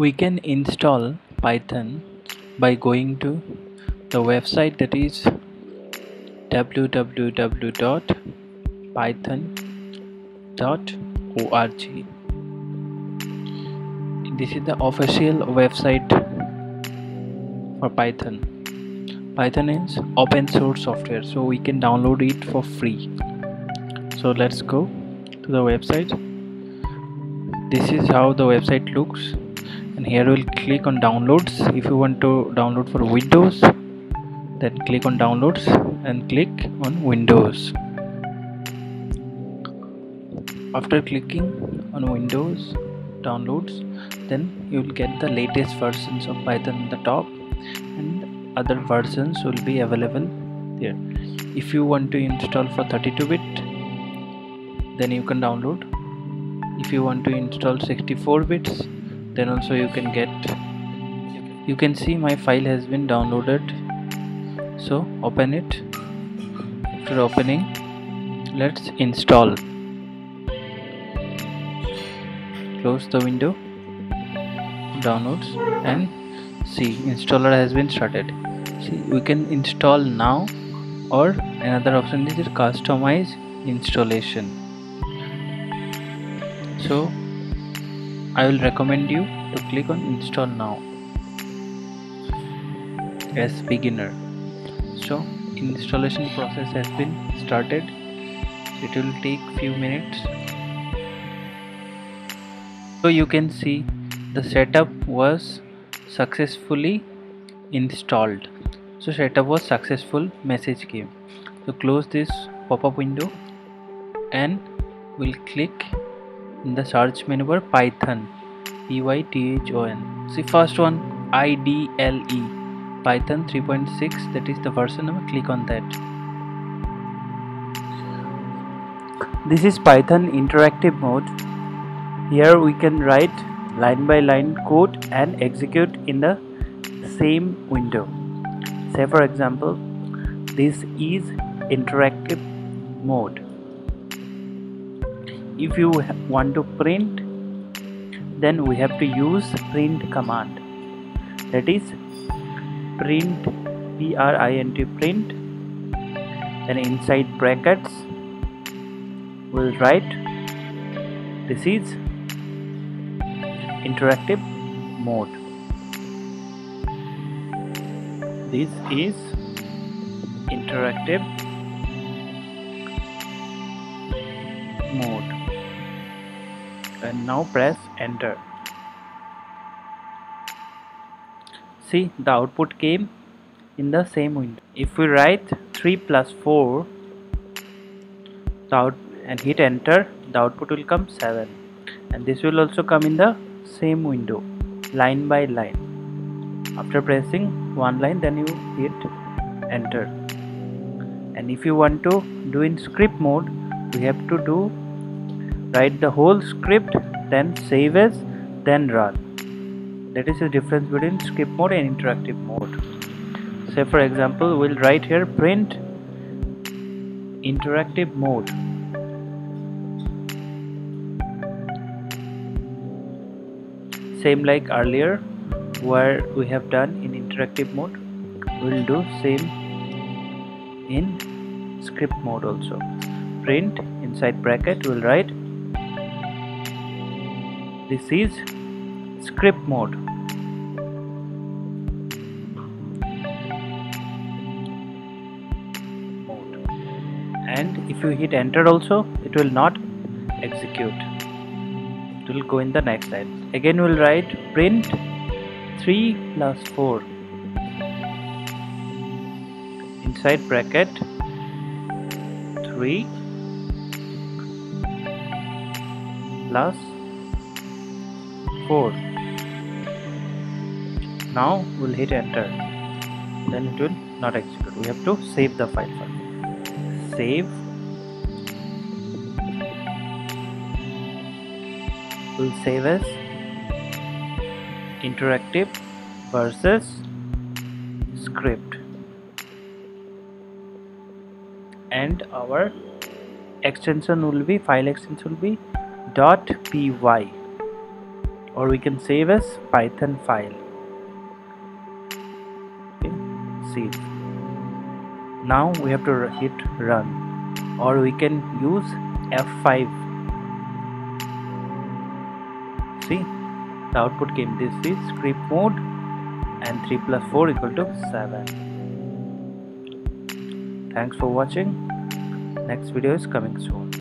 we can install python by going to the website that is www.python.org this is the official website for python. Python is open source software so we can download it for free. So let's go to the website. This is how the website looks and here we'll click on downloads. If you want to download for windows then click on downloads and click on windows. After clicking on windows downloads then you will get the latest versions of python in the top and other versions will be available there. If you want to install for 32 bit then you can download. If you want to install 64 bits then also you can get you can see my file has been downloaded. So open it. After opening let's install. Close the window downloads and see installer has been started. See we can install now or another option is customize installation. So I will recommend you to click on install now. As beginner. So installation process has been started. It will take few minutes. So you can see the setup was successfully installed. So setup was successful. Message came. So close this pop-up window and we'll click in the search menu bar python. P-y-t-h-o-n see first one idle python 3.6 that is the version number click on that. This is python interactive mode. Here we can write line by line code and execute in the same window. Say for example this is interactive mode if you want to print then we have to use print command. That is print print print then inside brackets we'll write this is interactive mode. This is interactive mode and now press enter. See the output came in the same window. If we write 3 plus 4 the out and hit enter the output will come 7 and this will also come in the same window line by line. After pressing one line then you hit enter. And if you want to do in script mode we have to do write the whole script then save as then run. That is the difference between script mode and interactive mode. Say for example we'll write here print interactive mode. Same like earlier where we have done in interactive mode we'll do same in script mode also. Print inside bracket we'll write this is script mode. And if you hit enter also it will not execute. It will go in the next line. Again we'll write print 3 plus 4 inside bracket 3 plus 4 now we'll hit enter. Then it will not execute. We have to save the file first. Save. Will save as interactive versus script. And our extension will be file extension will be dot py or we can save as python file. Okay save. Now we have to hit run or we can use F5 see the output came this is script mode and 3 plus 4 equal to 7 thanks for watching. Next video is coming soon